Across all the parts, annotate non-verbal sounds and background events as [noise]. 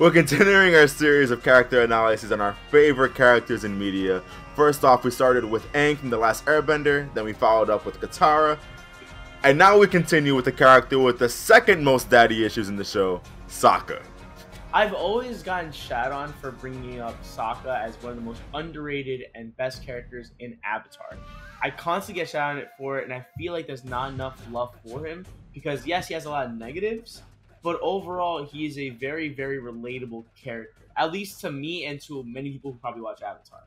We're continuing our series of character analyses on our favorite characters in media. First off, we started with Aang from The Last Airbender, then we followed up with Katara, and now we continue with the character with the second most daddy issues in the show, Sokka. I've always gotten shat on for bringing up Sokka as one of the most underrated and best characters in Avatar. I constantly get shat on it for it, and I feel like there's not enough love for him because yes, he has a lot of negatives, but overall, he is a very, very relatable character. At least to me and to many people who probably watch Avatar,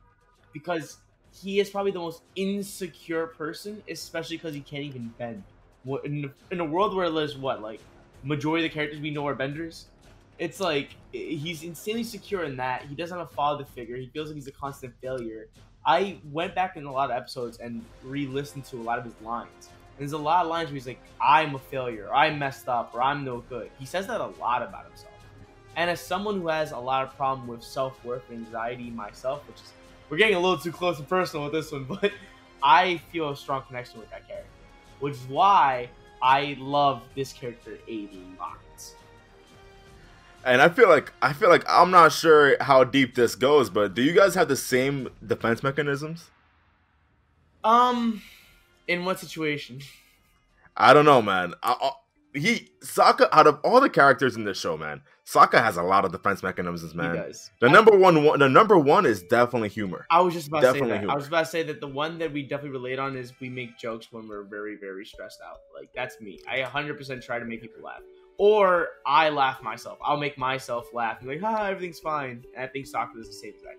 because he is probably the most insecure person, especially because he can't even bend. In, in a world where there's what like majority of the characters we know are benders, it's like he's insanely secure in that he doesn't have a father figure. He feels like he's a constant failure. I went back in a lot of episodes and re-listened to a lot of his lines there's a lot of lines where he's like, I'm a failure, or I messed up, or I'm no good. He says that a lot about himself. And as someone who has a lot of problem with self worth and anxiety myself, which is we're getting a little too close and personal with this one, [laughs] but I feel a strong connection with that character. Which is why I love this character a lot. And I feel like I feel like I'm not sure how deep this goes, but do you guys have the same defense mechanisms? Um in what situation? [laughs] I don't know, man. I, I, he Sokka out of all the characters in this show, man, Sokka has a lot of defense mechanisms, man. He does. The I, number one, one, the number one is definitely humor. I was just about definitely to say that. Humor. I was about to say that the one that we definitely relate on is we make jokes when we're very, very stressed out. Like that's me. I 100% try to make people laugh, or I laugh myself. I'll make myself laugh. I'm like, ah, everything's fine. And I think Sokka is the same thing.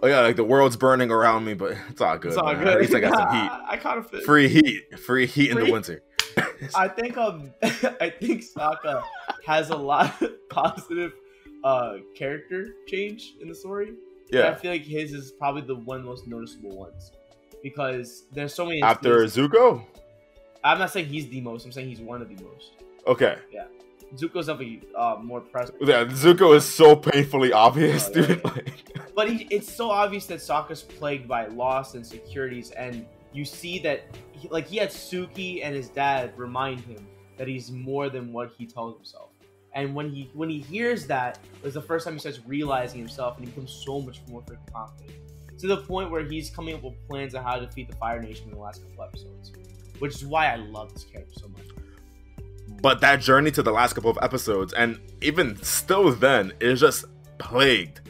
Oh yeah, like the world's burning around me, but it's all good. It's all man. good. At least I got some [laughs] heat. I caught a fit. Free heat, free heat free? in the winter. [laughs] I think um, [laughs] I think Sokka has a lot of positive uh character change in the story. Yeah, I feel like his is probably the one most noticeable ones because there's so many. After Zuko, I'm not saying he's the most. I'm saying he's one of the most. Okay. Yeah. Zuko's definitely uh, more present. Yeah, Zuko is so painfully obvious, oh, dude. [laughs] but he, it's so obvious that Sokka's plagued by loss and insecurities, and you see that, he, like, he had Suki and his dad remind him that he's more than what he tells himself. And when he when he hears that, it's the first time he starts realizing himself, and he becomes so much more confident. To the point where he's coming up with plans on how to defeat the Fire Nation in the last couple episodes, which is why I love this character so much but that journey to the last couple of episodes, and even still then, is just plagued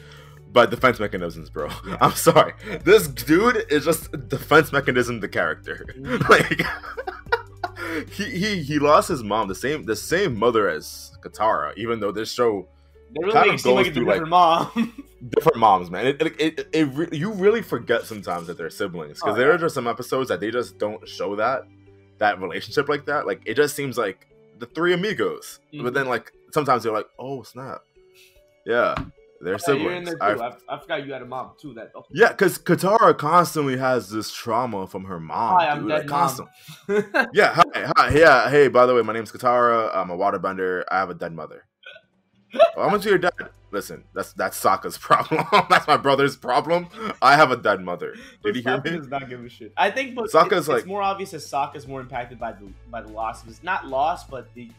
by defense mechanisms, bro. Yeah. [laughs] I'm sorry. This dude is just defense mechanism the character. Mm. [laughs] like [laughs] he, he he lost his mom, the same the same mother as Katara, even though this show they really kind of goes like through different like mom. different moms, man. It, it, it, it re- you really forget sometimes that they're siblings because oh, there yeah. are just some episodes that they just don't show that that relationship like that. Like it just seems like the three amigos. Mm-hmm. But then like sometimes you're like, oh snap, yeah, they're okay, siblings. I, I, forgot you had a mom too. That okay. yeah, because Katara constantly has this trauma from her mom. Hi, I'm dude, dead like, mom. [laughs] yeah, hi, hi, yeah, hey. By the way, my name's Katara. I'm a waterbender. I have a dead mother. Well, how much your dad? Listen, that's that's Sokka's [laughs] problem. that's my brother's problem. I have a dead mother. Did he hear me? Does not give a shit. I think, but Sokka's it, like, it's more obvious that Sokka's more impacted by the by the loss of his not loss, but the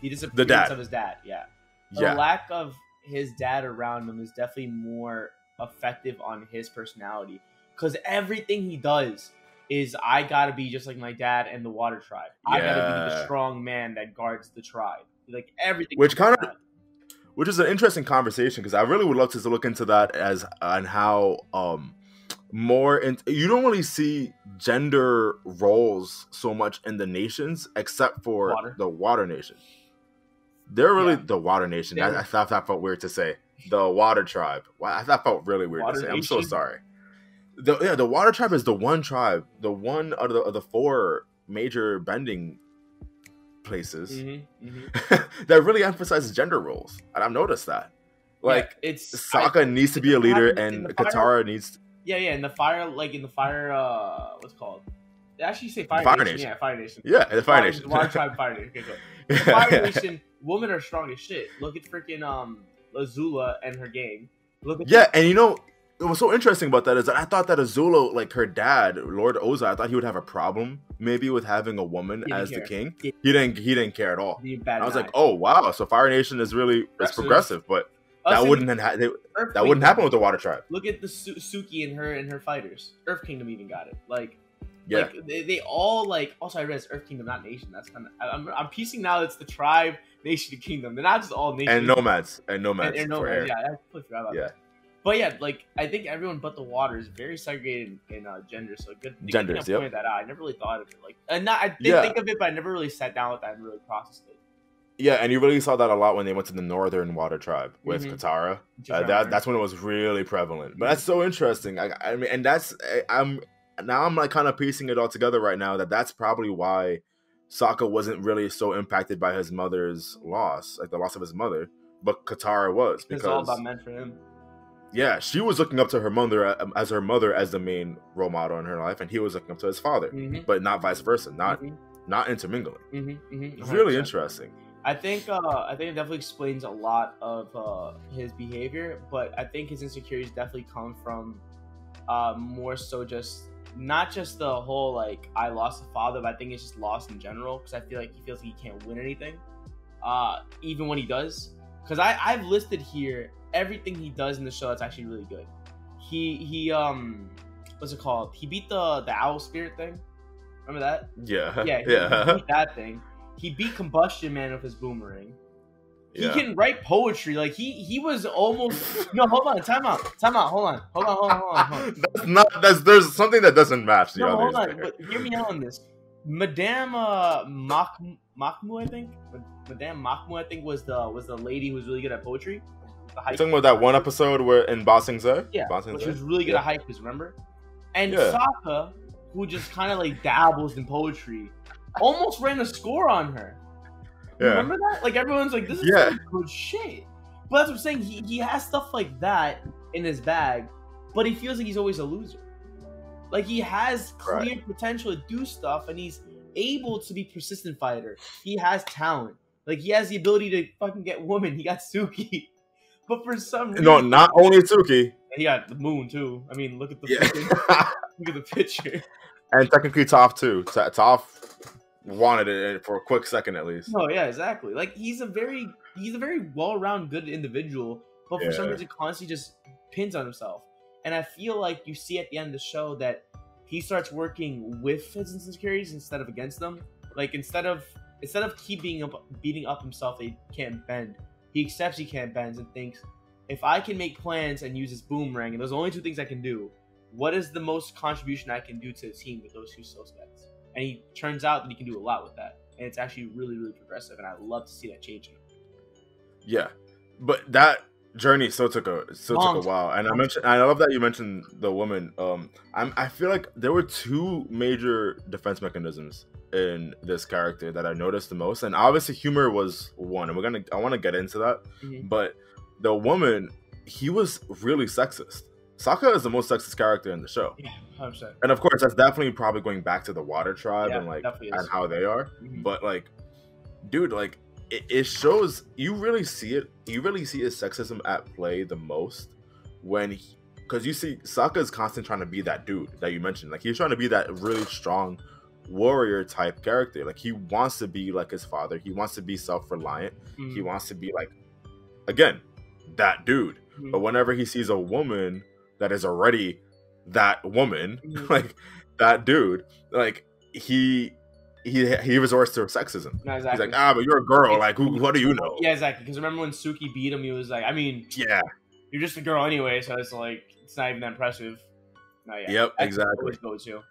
the disappearance the dad. of his dad. Yeah, the yeah. lack of his dad around him is definitely more effective on his personality because everything he does is I gotta be just like my dad and the Water Tribe. Yeah. I gotta be the strong man that guards the tribe. Like everything. Which kind of which is an interesting conversation because I really would love to look into that as and how um more and you don't really see gender roles so much in the nations except for water. the water nation. They're really yeah. the water nation. I, I, thought that felt weird to say. The water tribe. Wow, that felt really weird water to say. Nation? I'm so sorry. The, yeah, the water tribe is the one tribe, the one of the, of the four major bending places mm-hmm, mm-hmm. [laughs] that really emphasizes gender roles, and I've noticed that. Like yeah, it's Sokka I, needs to be a leader, and Katara needs. To... Yeah, yeah, in the fire, like in the fire, uh, what's called? They actually say Fire, fire Nation. Nation. Yeah, Fire Nation. Yeah, the Fire, fire Nation. Water [laughs] Tribe, Fire Nation. Okay, cool. Fire Nation, women are strong as shit. Look at freaking um Azula and her gang. Look at yeah, and you know what's so interesting about that is that I thought that Azula, like her dad, Lord Ozai, I thought he would have a problem maybe with having a woman as care. the king. He didn't. He didn't care at all. I was like, oh wow, so Fire Nation is really it's progressive, but that Us wouldn't they, that wouldn't happen with the Water Tribe. Look at the Su- Suki and her and her fighters. Earth Kingdom even got it. Like, Yeah, like they, they all like. Also, I read it's Earth Kingdom, not nation. That's kind of. I'm, I'm piecing now. It's the tribe, nation, and kingdom. They're not just all nations. and nomads and nomads and, and nomads. Yeah, I completely forgot about Yeah. that. But yeah, like I think everyone but the water is very segregated in uh, gender. So good. good Genders, yep. pointed that out. I never really thought of it like, and not I did Yeah. think of it, but I never really sat down with that and really processed it. Yeah, and you really saw that a lot when they went to the Northern Water Tribe with Mhm. Katara. Uh, that that's when it was really prevalent. But that's so interesting. I, I mean, and that's I, I'm now I'm like kind of piecing it all together right now. That that's probably why Sokka wasn't really so impacted by his mother's loss, like the loss of his mother, but Katara was it's all about men for him. Yeah, she was looking up to her mother um, as her mother as the main role model in her life, and he was looking up to his father, Mm-hmm. but not vice versa, not Mhm. not intermingling. Mm-hmm, mm-hmm, It's really interesting. I think uh, I think it definitely explains a lot of uh, his behavior, but I think his insecurities definitely come from uh, more so just not just the whole like I lost a father, but I think it's just lost in general because I feel like he feels like he can't win anything, uh, even when he does. Because I I've listed here everything he does in the show that's actually really good. He he um what's it called? He beat the the owl spirit thing. Remember that? Yeah, Yeah, he, yeah, he beat that thing. He beat Combustion Man with his boomerang. He yeah. can write poetry. Like he he was almost no. Hold on, time out, time out. Hold on, hold on, hold on, hold on. Hold on. That's not. That's there's something that doesn't match the No, others. hold on. there. But hear me out on this. Madame uh, Mak Makmu, I think. Madame Makmu, I think was the was the lady who was really good at poetry. The hype, talking about that one episode where in Ba Sing Se? yeah, Ba Sing which Se? was really good Yeah. at haikus. Remember? And Yeah. Sokka, who just kind of like dabbles in poetry, almost ran a score on her. Yeah. Remember that? Like everyone's like, this is Yeah. good shit. But that's what I'm saying. He he has stuff like that in his bag, but he feels like he's always a loser. Like he has clear potential to do stuff, and he's able to be persistent fighter. He has talent. Like he has the ability to fucking get women. He got Suki, [laughs] but for some reason, No, not only Suki. he got the moon too. I mean, look at the Yeah. freaking- [laughs] look at the picture. and technically Toph too. Toph wanted it for a quick second at least. No, yeah, exactly. Like he's a very he's a very well-rounded good individual, but for some reason constantly just pins on himself. And I feel like you see at the end of the show that he starts working with his insecurities instead of against them. Like instead of instead of keeping up beating up himself he can't bend, he accepts he can't bend and thinks, if I can make plans and use this boomerang, and those are only two things I can do, what is the most contribution I can do to the team with those two sets? And he turns out that he can do a lot with that. And it's actually really, really progressive, and I love to see that change in him. Yeah, but that journey still took a still Long took a while. And I mentioned, I love that you mentioned the woman. Um, I'm I feel like there were two major defense mechanisms in this character that I noticed the most, and obviously humor was one. And we're gonna I want to get into that, Mhm. but the woman, he was really sexist. Sokka is the most sexist character in the show. Yeah, 100%. And of course, that's definitely probably going back to the Water Tribe Yeah, and like and how they are. Mhm. But like, dude, like it, it shows you really see it. You really see his sexism at play the most when, because you see Sokka is constantly trying to be that dude that you mentioned. Like he's trying to be that really strong warrior type character. Like he wants to be like his father. He wants to be self reliant. Mhm. He wants to be like, again, that dude. Mhm. But whenever he sees a woman that is already that woman, Mhm. [laughs] like that dude, like he he he resorts to sexism. No, He's like, ah, but you're a girl. Like, who, what do you know? Yeah, exactly. Because remember when Suki beat him, he was like, I mean, Yeah. you're just a girl anyway, so it's like, it's not even that impressive. No, yeah. Yep. That's Exactly. go to.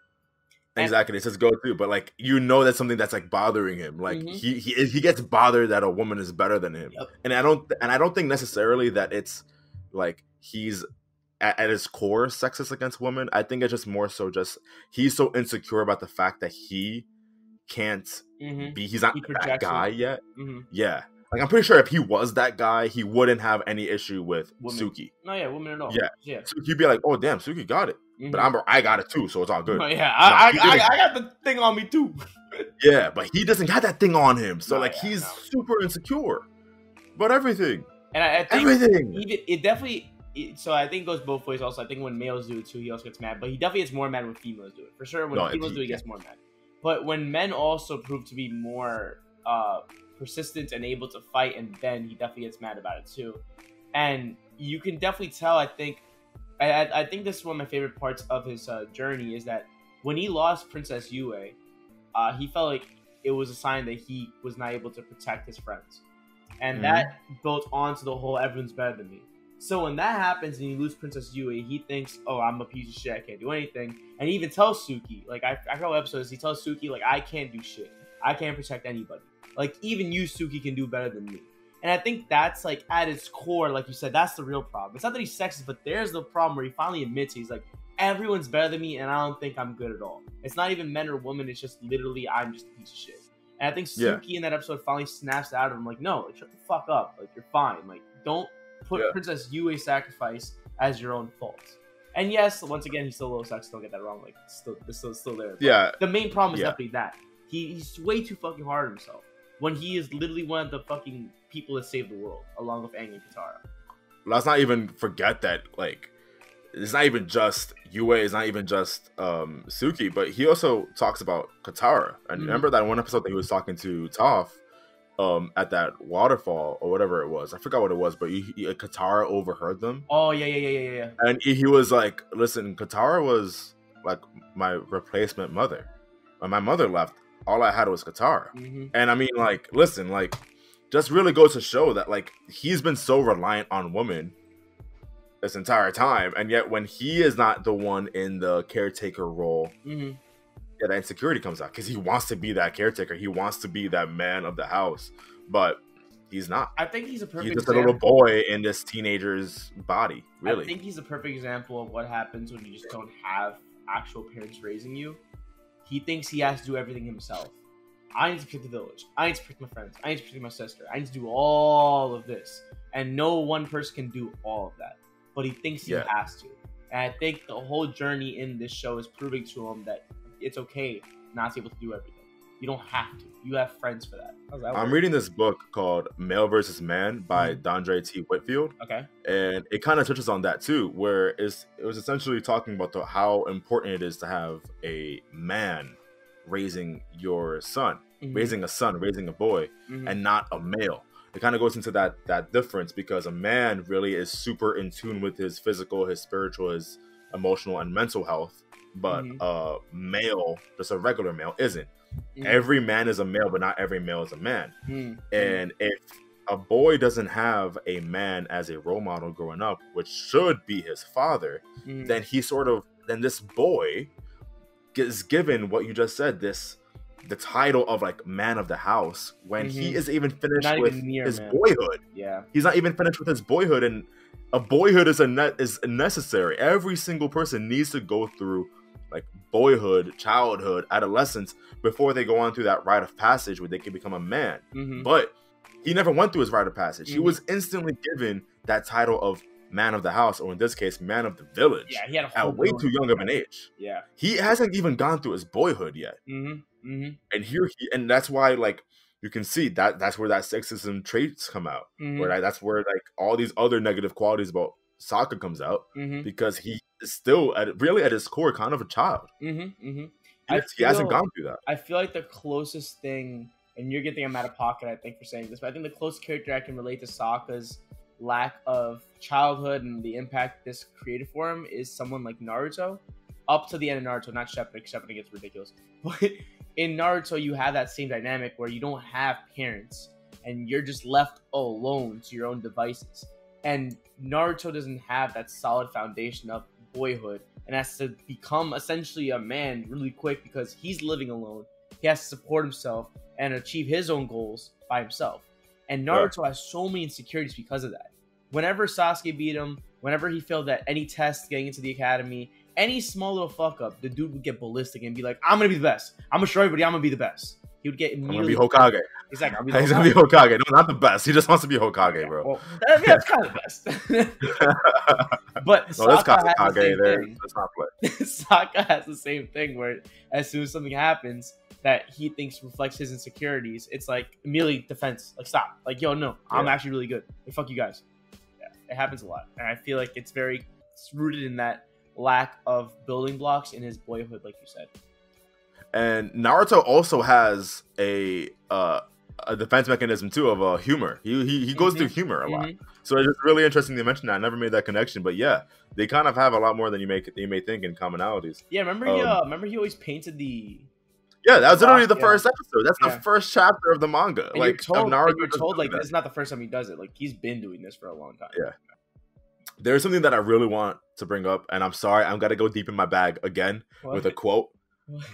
Exactly. It's his go-to, but like you know that's something that's like bothering him. Like Mhm. he, he he gets bothered that a woman is better than him, Yep. and I don't and I don't think necessarily that it's like he's at, at his core sexist against women. I think it's just more so just he's so insecure about the fact that he can't Mm-hmm. be. He's not He that guy yet. Mm-hmm. Yeah. Like I'm pretty sure if he was that guy, he wouldn't have any issue with Women. Suki. No, yeah, women at all. Yeah. Yeah. So he'd be like, "Oh damn, Suki got it," Mhm. but I'm I got it too, so it's all good. Oh, [laughs] yeah, I, I, I. I got the thing on me too. [laughs] Yeah, but he doesn't have that thing on him, so No, like yeah, he's no. super insecure. But everything, And I, I think everything. even it definitely. It, so I think it goes both ways. Also, I think when males do it too, he also gets mad. But he definitely gets more mad when females do it. For sure, when No, females he- do it, he gets more mad. But when men also prove to be more uh, persistent and able to fight and bend, he definitely gets mad about it too. and you can definitely tell. I think, I, I, think this is one of my favorite parts of his uh, journey is that when he lost Princess Yue, uh, he felt like it was a sign that he was not able to protect his friends, and Mhm. that built onto the whole everyone's better than me. So when that happens and you lose Princess Yue, he thinks, "Oh, I'm a piece of shit. I can't do anything." And he even tells Suki, like I, I forgot what episodes he tells Suki, like I can't do shit. I can't protect anybody. Like even you, Suki, can do better than me. And I think that's like at its core, like you said, that's the real problem. It's not that he's sexist, but there's the problem where he finally admits he's like, everyone's better than me, and I don't think I'm good at all. It's not even men or women. It's just literally I'm just a piece of shit. And I think Yeah. Suki in that episode finally snaps out of him, like, no, like, shut the fuck up. Like you're fine. Like don't put Yeah. Princess Yue sacrifice as your own fault. And yes, once again, he's still a little sexist. Don't get that wrong. Like still, still, still there. But Yeah, the main problem is Yeah. definitely that he, he's way too fucking hard on himself when he is literally one of the fucking people that saved the world, along with Aang and Katara. let's not even forget that like it's not even just Yue, it's not even just um Suki, but he also talks about Katara. And Mhm. remember that one episode that he was talking to Toph um at that waterfall or whatever it was. I forgot what it was, but he, he, Katara overheard them. Oh yeah, yeah, yeah, yeah, yeah. And he, he was like, "Listen, Katara was like my replacement mother. When my mother left, all I had was Katara." hmm And I mean, like, listen, like, just really goes to show that, like, he's been so reliant on women this entire time, and yet when he is not the one in the caretaker role, hmm yeah, that insecurity comes out because he wants to be that caretaker. He wants to be that man of the house, but he's not. I think he's a perfect. He's just a little boy in this teenager's body, Really, I think he's a perfect example of what happens when you just don't have actual parents raising you. He thinks he has to do everything himself. I need to protect the village. I need to protect my friends. I need to protect my sister. I need to do all of this. And no one person can do all of that. But he thinks he Yeah. has to. And I think the whole journey in this show is proving to him that it's okay not to be able to do everything. You don't have to. You have friends for that. How's that I'm work? reading this book called Male versus Man by Mhm. Dondre T. Whitfield. Okay. and it kind of touches on that too where it's, it was essentially talking about the, how important it is to have a man raising your son Mhm. raising a son raising a boy Mhm. and not a male it kind of goes into that that difference because a man really is super in tune with his physical his spiritual his emotional and mental health but Mhm. a male just a regular male isn't Mhm. every man is a male but not every male is a man Mhm. and if a boy doesn't have a man as a role model growing up, which should be his father, Mhm. then he sort of then this boy gets given what you just said, this the title of like man of the house when he Mhm. is even finished Not even with near his man. boyhood. yeah. He's not even finished with his boyhood, and a boyhood is a net is necessary. Every single person needs to go through like boyhood, childhood, adolescence before they go on through that rite of passage where they can become a man. hmm But he never went through his rite of passage. He Mhm. was instantly given that title of man of the house, or in this case, man of the village, Yeah, he had a at way too young of an age. Yeah. He hasn't even gone through his boyhood yet, Mm-hmm. Mm-hmm. and here he, and that's why like you can see that that's where that sexism traits come out. Mm-hmm. Where that- that's where like all these other negative qualities about Sokka comes out Mm-hmm. because he is still at really at his core kind of a child. Mm-hmm. Mm-hmm. He, he hasn't gone through that. I feel like the closest thing, and you're getting I'm out of pocket, I think, for saying this, but I think the closest character I can relate to Sokka's lack of childhood and the impact this created for him is someone like Naruto. Up to the end of Naruto, not Shippuden, because Shippuden gets ridiculous. [laughs] But in Naruto, you have that same dynamic where you don't have parents and you're just left alone to your own devices. And Naruto doesn't have that solid foundation of boyhood and has to become essentially a man really quick because he's living alone. He has to support himself and achieve his own goals by himself. And Naruto has so many insecurities because of that. Whenever Sasuke beat him, whenever he failed at any test getting into the academy, any small little fuck up, the dude would get ballistic and be like, "I'm gonna be the best. I'm gonna show everybody I'm gonna be the best." He would get immediately. I'm gonna be Hokage. Exactly. I'll be [laughs] the He's gonna be Hokage. No, not the best. He just wants to be Hokage, bro. Well, that, yeah, that's kind of the best. [laughs] but no, that's Sokka has the Kazekage same there. thing. Let's not play. [laughs] Sokka has the same thing where as soon as something happens that he thinks reflects his insecurities, it's like immediately defense. Like stop. Like yo, no, I'm Yeah. actually really good. Like fuck you guys. Yeah, it happens a lot, and I feel like it's very it's rooted in that lack of building blocks in his boyhood, like you said. And Naruto also has a uh a defense mechanism too of uh, humor. He he, he goes Mhm. through humor a lot. Mhm. So it's just really interesting to mention that. I never made that connection, but yeah, they kind of have a lot more than you may you may think in commonalities. Yeah, remember he Um, uh, remember he always painted the Yeah, that was literally the Yeah. first episode. That's Yeah. the first chapter of the manga. and like you're told, Naruto you're told like that. this is not the first time he does it. Like he's been doing this for a long time. Yeah. There's something that I really want to bring up, and I'm sorry, I'm gonna go deep in my bag again What? with a quote.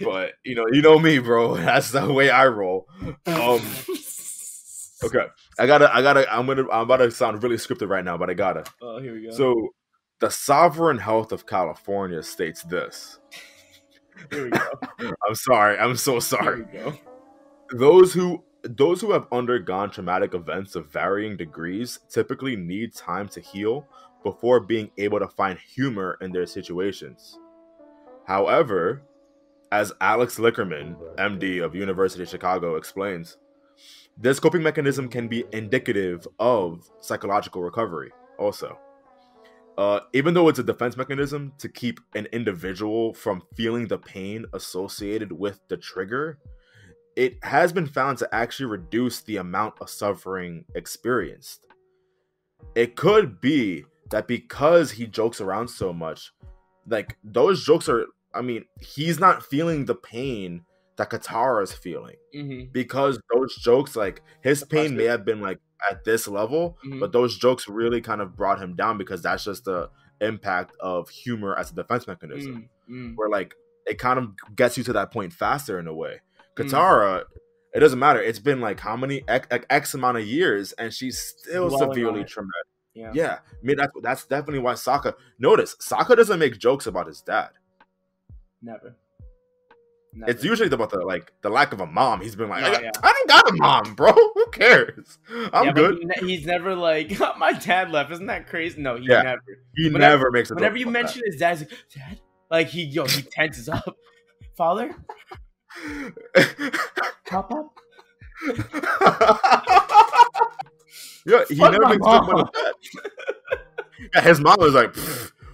But you know, you know me, bro. [laughs] That's the way I roll. Um, [laughs] okay, I gotta, I gotta, I'm gonna, I'm about to sound really scripted right now, but I gotta. oh, here we go. So, the sovereign health of California states this. [laughs] here we go. I'm sorry, I'm so Here sorry. we go. Those who those who have undergone traumatic events of varying degrees typically need time to heal before being able to find humor in their situations. However, as Alex Lickerman, MD of University of Chicago explains, this coping mechanism can be indicative of psychological recovery also. Uh, even though it's a defense mechanism to keep an individual from feeling the pain associated with the trigger, it has been found to actually reduce the amount of suffering experienced. It could be that because he jokes around so much, like those jokes are, I mean, he's not feeling the pain that Katara is feeling hmm because those jokes, like his pain may have been like at this level, Mhm. but those jokes really kind of brought him down because that's just the impact of humor as a defense mechanism Mm, mm. where like it kind of gets you to that point faster in a way. Mm. Katara, it doesn't matter. It's been like how many x, x amount of years, and she's still Dwelling severely traumatic. Yeah. Yeah, I mean that's that's definitely why Sokka. Notice Sokka doesn't make jokes about his dad. Never. Never. It's usually about the like the lack of a mom. He's been like, Yeah, I, yeah. I don't got a mom, bro. [laughs] Who cares? I'm Yeah, good. he he's never like [laughs] my dad left. Isn't that crazy? No, he never. He whenever- never makes a Whenever you mention his dad, he's like, Dad, like he yo he tenses up. [laughs] Father, that. Papa. yeah, he Fuck never makes a joke about mom. his. Yeah, his mom was like,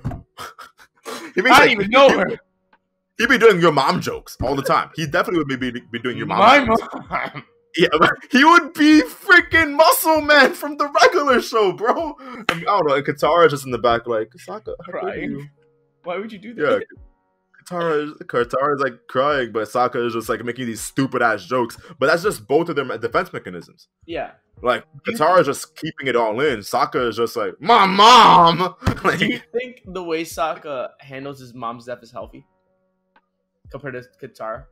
I don't even know he- her. He'd be doing your mom jokes all the time. He definitely would be, be doing your mom. My jokes. mom. [laughs] Yeah, he would be freaking Muscle Man from the regular show, bro. I, mean, I don't know. And Katara just in the back, like Sokka, Crying. Why would you do that? Yeah? Katara, is, Katara is like crying, but Sokka is just like making these stupid ass jokes. But that's just both of their defense mechanisms. Yeah. Like Katara is just keeping it all in. Sokka is just like my mom. like, [laughs] Do you think the way Sokka handles his mom's death is healthy compared to Katara?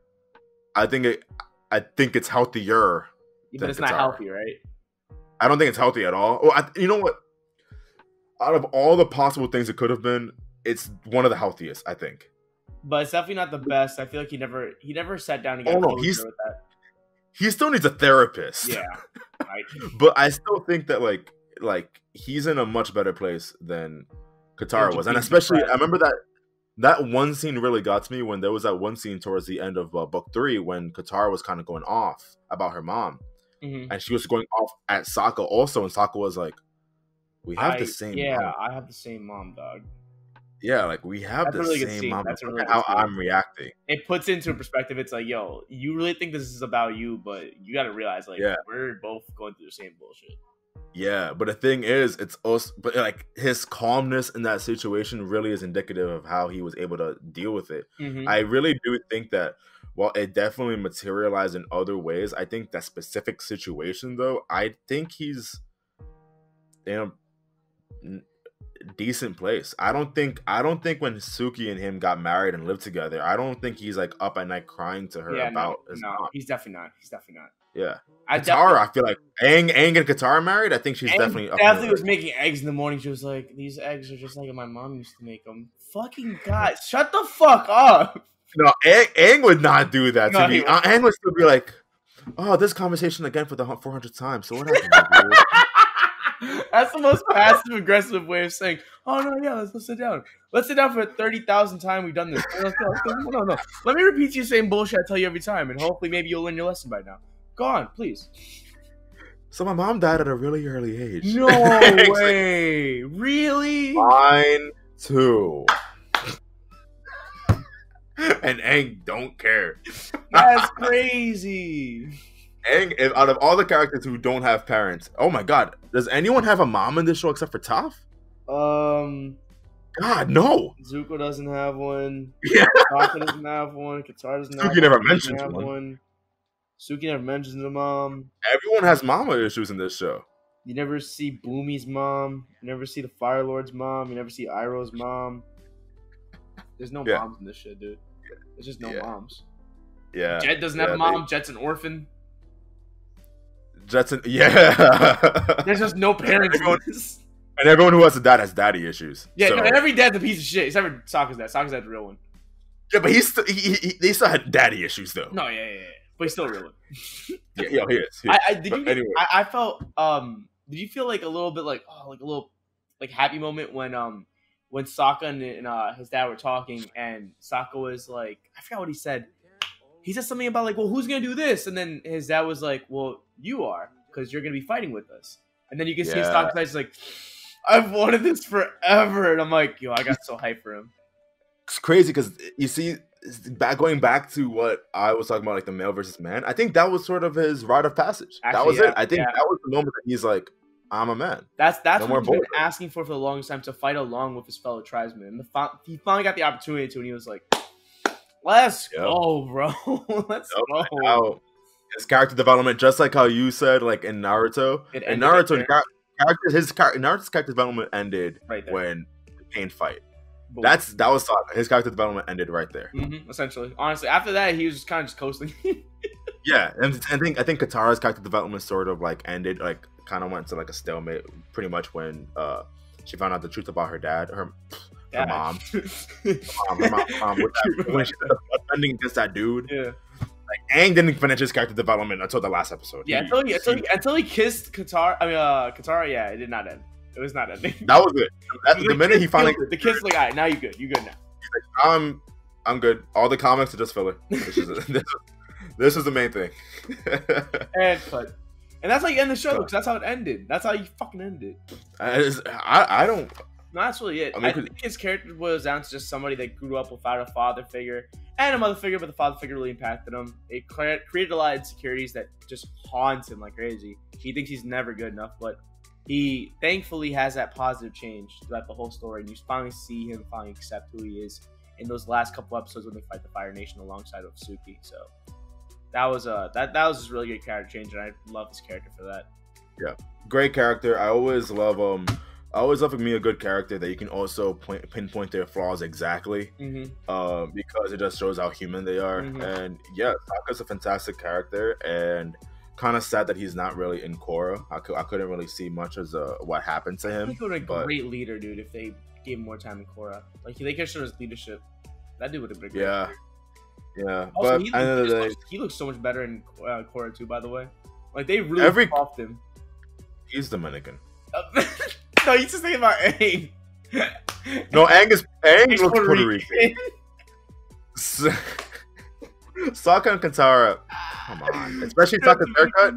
I think it. I think it's healthier. But Than it's not healthy, right? I don't think it's healthy at all. Well, I, you know what? Out of all the possible things it could have been, it's one of the healthiest. I think. But it's definitely not the best. I feel like he never he never sat down and oh, got Oh, no, he's- with that. He still needs a therapist. Yeah. [laughs] Right. but I still think that like like he's in a much better place than Katara Yeah, was, and especially I remember that that one scene really got to me when there was that one scene towards the end of uh, book three when Katara was kind of going off about her mom, Mhm. and she was going off at Sokka also, and Sokka was like, "We have I- the same Yeah, mom. I have the same mom, dog. yeah, like we have That's the really same mom. That's really how. I'm reacting." It puts into perspective. It's like, yo, you really think this is about you, but you got to realize, like, Yeah. we're both going through the same bullshit. Yeah, but the thing is, it's also but like his calmness in that situation really is indicative of how he was able to deal with it. Mhm. I really do think that while it definitely materialized in other ways, I think that specific situation though, I think he's in a decent place. I don't think I don't think when Suki and him got married and lived together, I don't think he's like up at night crying to her yeah, about no, his no, he's definitely not. He's definitely not. Yeah. I Katara, I feel like Ang, Aang and Katara married. I think she's Aang definitely definitely was making eggs in the morning. She was like, "These eggs are just like my mom used to make them." Fucking God, shut the fuck up. No, Ang, Aang would not do that to me. Uh, Aang would still be like, "Oh, this conversation again for the 400th time." So what happened? [laughs] That's the most passive aggressive way of saying, "Oh no, yeah, let's, let's sit down. Let's sit down for thirty thousand times we've done this. Let's go, let's go. No, no, no. Let me repeat you the same bullshit I tell you every time, and hopefully maybe you'll learn your lesson by now. Go on, please. so my mom died at a really early age. No [laughs] way, really? Mine too. and Aang don't care. That's [laughs] crazy. Aang, if, out of all the characters who don't have parents, oh my god, does anyone have a mom in this show except for Toph? Um, God, no. Zuko doesn't have one. [laughs] Yeah. Sokka doesn't have one. Katara doesn't have Suki one. never doesn't have one. Suki never mentions a mom. Everyone has mama issues in this show. You never see Bumi's mom. You never see the Fire Lord's mom. You never see Iroh's mom. There's no Yeah. moms in this shit, dude. There's just no Yeah. moms. Yeah. Jet doesn't yeah, have a mom. Jet's an orphan. Jetson, yeah. [laughs] There's just no parents. in Everyone- this. and everyone who has a dad has daddy issues. Yeah, So- no, every dad's a piece of shit. Except for Sokka's dad. Sokka's dad's a real one. yeah, but he's still, he, he, he- they still had daddy issues though. No, yeah, yeah, yeah. But he's still a real one. [laughs] Yeah, yo, he is. he I, is. I did But you anyway. I, I felt um did you feel like a little bit like oh like a little like happy moment when um when Sokka and, and uh his dad were talking and Sokka was like I forgot what he said. He said something about like, well, who's gonna do this? And then his dad was like, well, you are because you're gonna be fighting with us. And then you can see his Yeah. Sokka's eyes like, I've wanted this forever, and I'm like, yo, I got so hyped for him. it's crazy because you see back going back to what I was talking about, like the male versus man. I think that was sort of his rite of passage. that was yeah, it. I think yeah. that was the moment that he's like, "I'm a man." That's that's No what he's been asking for for the longest time to fight along with his fellow tribesmen. And he finally got the opportunity to, and he was like, "Let's Yep. go, bro. [laughs] Let's Yep. go." How his character development, just like how you said, like in Naruto, It in right Naruto, char- character, his Naruto's character development ended right when the pain fight. Boom. That's that was Sokka. his character development ended right there. Mhm, essentially. Honestly, after that, he was just kind of just coasting. [laughs] Yeah, and I think I think Katara's character development sort of like ended, like kind of went to like a stalemate, pretty much when uh she found out the truth about her dad, her, her [laughs] mom, her mom, her mom, mom that, [laughs] when she ended up defending against that dude. yeah, Like Aang didn't finish his character development until the last episode. yeah. He- Until he, until, he, until he kissed Katara, I mean, uh, Katara, yeah, it did not end. It was not ending. that was it. That, the minute he finally, the kid's like, all right, now you good. You good now. I'm, I'm good. All the comics are just filler. This is [laughs] this, is- [laughs] this is the main thing. [laughs] And cut. And that's how you end the show, because that's how it ended. That's how you fucking ended. I, it's- I, I don't. No, that's really it. I I, think his character was down to just somebody that grew up without a father figure and a mother figure, but the father figure really impacted him. It created a lot of insecurities that just haunts him like crazy. He thinks he's never good enough, but he thankfully has that positive change throughout the whole story, and you finally see him finally accept who he is in those last couple episodes when they fight the Fire Nation alongside of Suki. So that was a that that was just really good character change, and I love his character for that. Yeah, great character. I always love um I always love for me a good character that you can also point, pinpoint their flaws exactly, Mm-hmm. um, because it just shows how human they are. Mhm. And yeah, Sokka's a fantastic character, and kind of sad that he's not really in Korra. I, cou- I couldn't really see much as uh, what happened to him. he would have been a great leader, dude, if they gave him more time in Korra. Like they could show his leadership. That dude would have been a great. Yeah, leader. yeah. Also, but he, at the end of looks, day, he looks so much better in uh, Korra too. By the way, like they really Every- off him. he's Dominican. [laughs] no, he's just thinking about Aang. No, Angus Aang He's looks Puerto Puerto Rican. Rican. [laughs] [laughs] Sokka and Katara, come on, especially Sokka's haircut.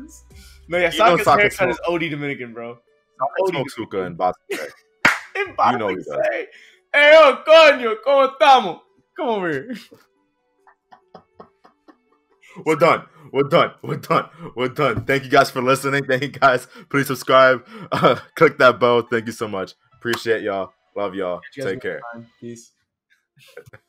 No, yeah, You know Sokka's Sokka haircut smoke. is OD Dominican, bro. Sokka smokes hookah and Boston. [laughs] En You know he Boston, does. say, Hey, oh, coño, ¿cómo estamos? Come over here. We're done. We're done. We're done. We're done. Thank you guys for listening. Thank you guys. Please subscribe. [laughs] Uh, click that bell. Thank you so much. Appreciate y'all. Love y'all. Take care. Peace. [laughs]